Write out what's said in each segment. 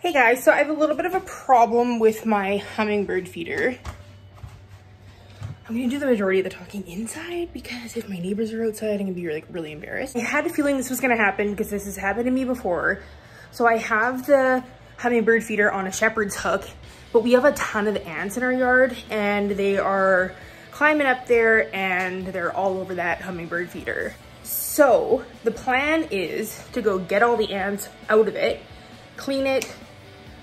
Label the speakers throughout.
Speaker 1: Hey guys, so I have a little bit of a problem with my hummingbird feeder. I'm gonna do the majority of the talking inside because if my neighbors are outside, I'm gonna be like really embarrassed. I had a feeling this was gonna happen because this has happened to me before. So I have the hummingbird feeder on a shepherd's hook, but we have a ton of ants in our yard and they are climbing up there and they're all over that hummingbird feeder. So the plan is to go get all the ants out of it, clean it,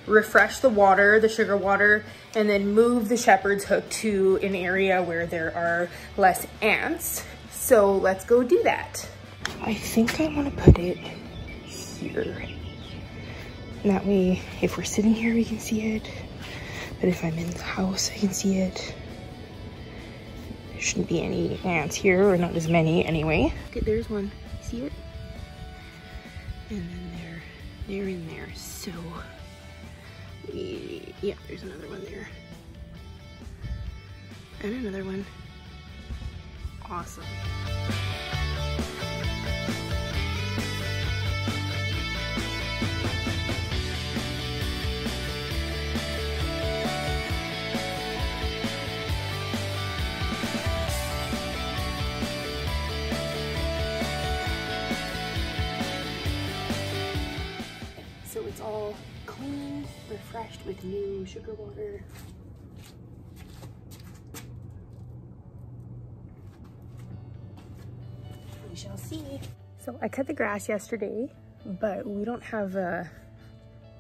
Speaker 1: refresh the water, the sugar water, and then move the shepherd's hook to an area where there are less ants. So let's go do that. I think I want to put it here. And that way, if we're sitting here, we can see it. But if I'm in the house, I can see it. There shouldn't be any ants here, or not as many anyway. Okay, there's one. See it? And then they're, they're in there. So yeah, there's another one there. And another one. Awesome. So it's all cleaned, refreshed with new sugar water. We shall see. So I cut the grass yesterday, but we don't have a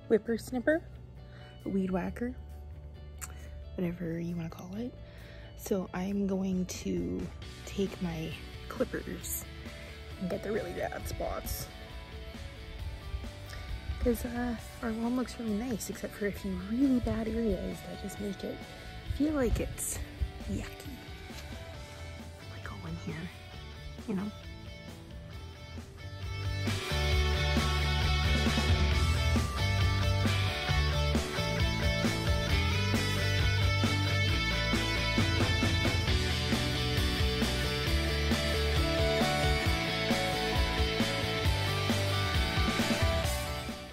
Speaker 1: whipper snipper, a weed whacker, whatever you want to call it. So I'm going to take my clippers and get the really bad spots because uh, our lawn looks really nice except for a few really bad areas that just make it feel like it's yucky. Like all in here, you know?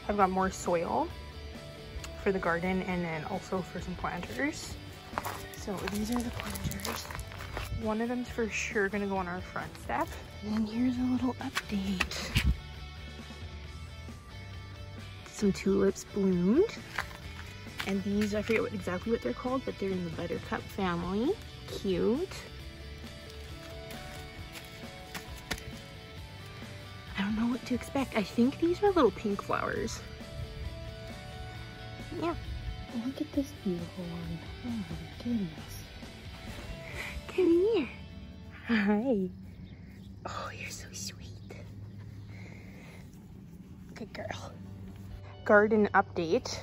Speaker 1: I've got more soil for the garden and then also for some planters. So these are the planters. One of them's for sure gonna go on our front step. And here's a little update. Some tulips bloomed. And these, I forget what, exactly what they're called, but they're in the buttercup family. Cute. What to expect. I think these are little pink flowers. Yeah. Oh, look at this beautiful one. Oh my goodness. Come here. Hi. Oh, you're so sweet. Good girl. Garden update.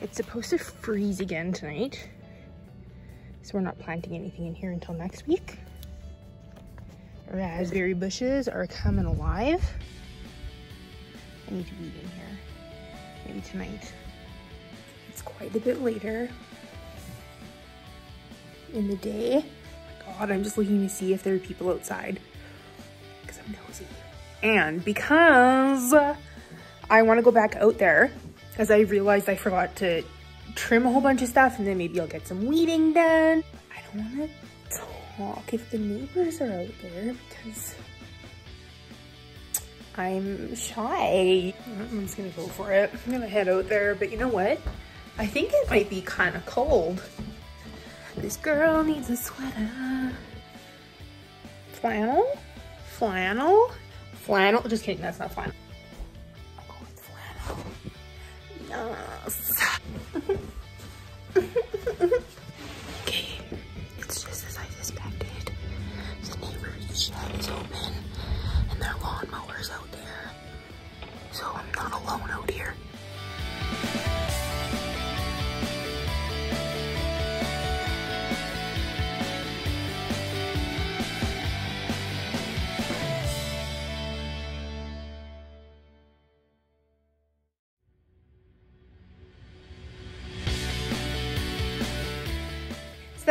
Speaker 1: It's supposed to freeze again tonight. So we're not planting anything in here until next week. Raspberry bushes are coming alive. I need to weed in here. Maybe tonight. It's quite a bit later in the day. Oh God, I'm just looking to see if there are people outside because I'm nosy. And because I want to go back out there because I realized I forgot to trim a whole bunch of stuff and then maybe I'll get some weeding done. I don't want to talk if the neighbors are out there because I'm shy. I'm just gonna go for it. I'm gonna head out there, but you know what? I think it might be kind of cold. This girl needs a sweater. Flannel? Flannel? Flannel? Just kidding, that's not flannel. Oh, With flannel. Yes. their lawnmower's out there. So I'm not alone out here.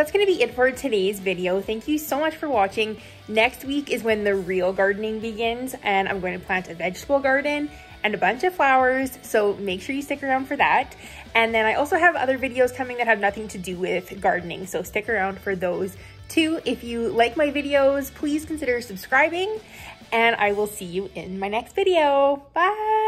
Speaker 1: That's going to be it for today's video. Thank you so much for watching. Next week is when the real gardening begins and I'm going to plant a vegetable garden and a bunch of flowers. So make sure you stick around for that. And then I also have other videos coming that have nothing to do with gardening. So stick around for those too. If you like my videos, please consider subscribing and I will see you in my next video. Bye.